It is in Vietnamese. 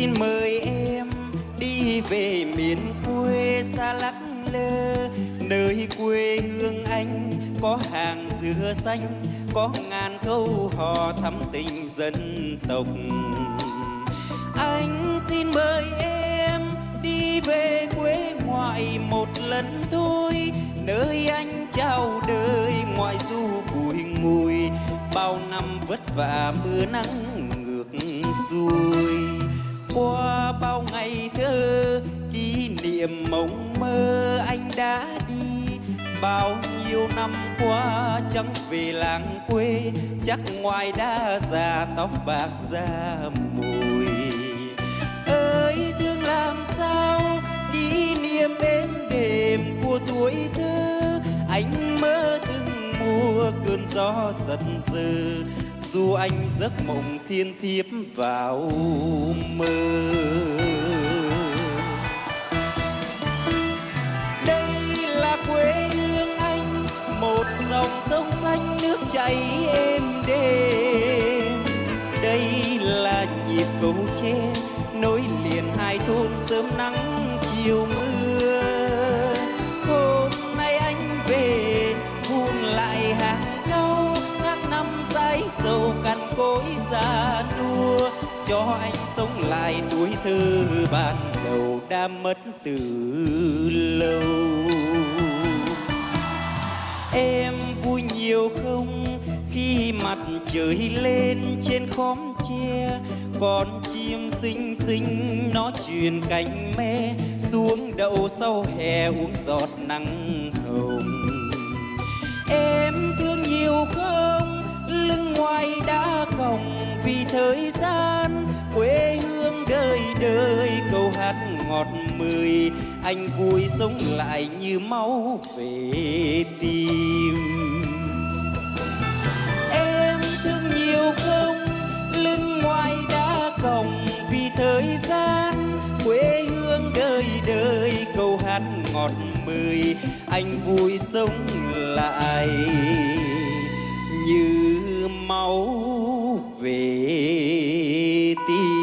xin mời em đi về miền quê xa lắc lơ. Nơi quê hương anh có hàng dừa xanh có ngàn câu hò thắm tình dân tộc. Anh xin mời em đi về quê ngoại một lần thôi. Nơi anh chào đời ngoại du bụi mùi, bao năm vất vả mưa nắng ngược xuôi. Niềm mộng mơ anh đã đi. Bao nhiêu năm qua chẳng về làng quê, chắc ngoài đã già tóc bạc da mồi ơi, thương làm sao? Kỷ niệm êm đềm của tuổi thơ. Anh mơ từng mùa cơn gió giật dơ dù anh giấc mộng thiên thiếp vào đây là nhịp cầu tre, nối liền hai thôn sớm nắng chiều mưa. Hôm nay anh về buôn lại hàng câu các năm dài sầu cằn cối già nua. Cho anh sống lại tuổi thơ ban đầu đã mất từ lâu. Em vui nhiều không? Khi mặt trời lên trên khóm tre, con chim xinh xinh nó truyền cánh me xuống đậu sau hè uống giọt nắng hồng. Em thương nhiều không? Lưng ngoài đã còng vì thời gian, quê hương đời đời câu hát ngọt mười, anh vui sống lại như máu về tim. Câu hát ngọt mười anh vui sống lại. Như máu về tim.